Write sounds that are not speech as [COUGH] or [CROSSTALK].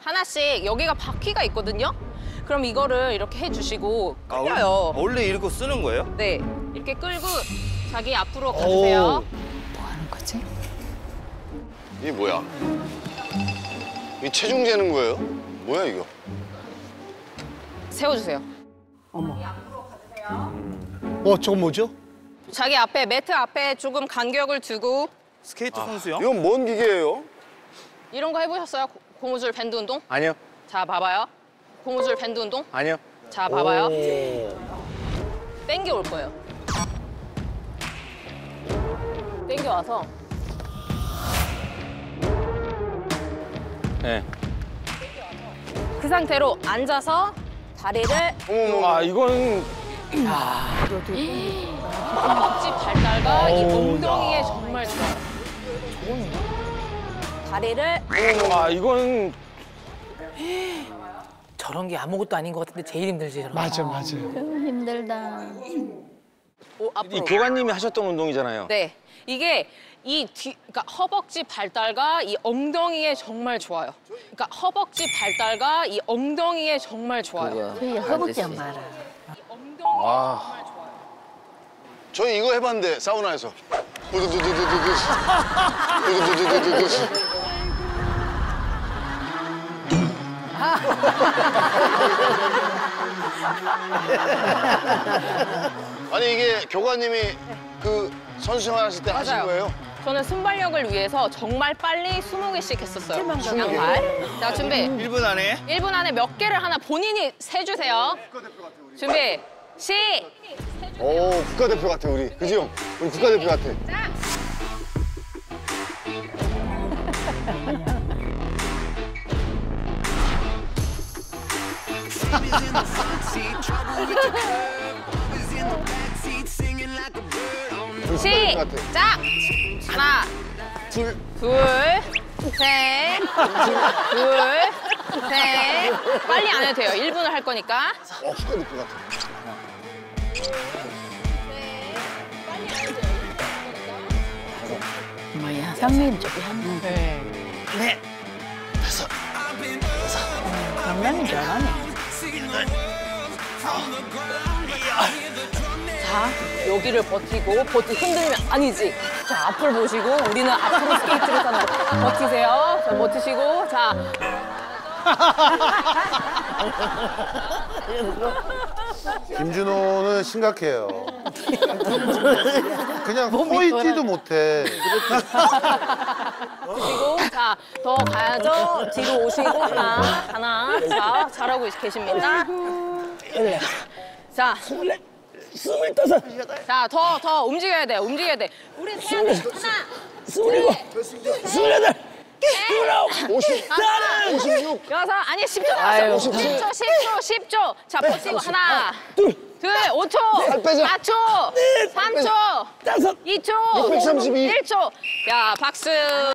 하나씩 여기가 바퀴가 있거든요. 그럼 이거를 이렇게 해주시고 아, 원- 끌려요. 원래 이렇게 쓰는 거예요? 네, 이렇게 끌고 자기 앞으로 가주세요. 뭐 하는 거지? 이게 뭐야? 이 체중 재는 거예요? 뭐야 이거? 세워주세요. 어, 저건 뭐죠? 자기 앞에 매트 앞에 조금 간격을 두고 스케이트 선수요? 이건 뭔 기계예요? 이런 거 해보셨어요? 고- 고무줄 밴드 운동? 아니요, 자, 봐봐요. 고무줄 밴드 운동? 아니요. 자, 봐봐요. 땡겨 올 거예요. 땡겨 와서 네. 그 상태로 앉아서 다리를 어머머. 아, 이건 허벅지 발달과 이 엉덩이에 정말 좋아요. 다리를 아, 이건 저런 게 아무것도 아닌 것 같은데 제일 힘들지. 저런 거. 맞아, 맞아. 힘들다. 오, 이 앞으로. 교관님이 하셨던 운동이잖아요. 네, 이게 이 뒤, 그러니까 허벅지 발달과 이 엉덩이에 정말 좋아요. 그러니까 허벅지 발달과 이 엉덩이에 정말 좋아요. 저희 허벅지 안 봐라. 엉덩이 아. 정말 좋아요. 저희 이거 해봤는데 사우나에서. 우두두두두두두. [LAUGHS] 우두두두두두. [LAUGHS] 아니 이게 교관님이 그 선수 생활하실 때 하신 맞아요. 거예요? 저는 순발력을 위해서 정말 빨리 20개씩 했었어요. 양발. 자, 준비. 1분 안에 1분 안에 몇 개를 하나 본인이 세 주세요. 준비. 시. 오 국가대표 같아 우리. 그지 형? 우리 국가대표 같아. 우 시작. 하나, 둘. 둘, 셋, 둘, 셋. 빨리 안 해도 돼요. 1분을 할 거니까. 어 국가대표 같아. 뭐야, 상민 쪽이 한 번. 네. 장난이 잘하네. 자, 여기를 버티고 버티 흔들면 아니지. 자, 앞을 보시고 우리는 앞으로 스케이트를 타는 거. 버티세요. 자, 버티시고 자. 김준호는 심각해요. [LAUGHS] 그냥 호이티도 못해. 드시고 자, 더 가야죠. 뒤로 오시고 하나, 하나. 자, 잘하고 계십니다. 자, 자, 더, 더 움직여야 돼. 움직여야 돼. 우리 세야 돼. 하나, 스물일곱, 스물여덟, 오십. 하나, 오십육. 여섯, 아니 10초 남았어. 10초, 10초, 10초. 자, 버티고 하나, 둘, 둘, 5초, 빼자. 4초, 3초, 2초, 632. 1초. 야, 박수.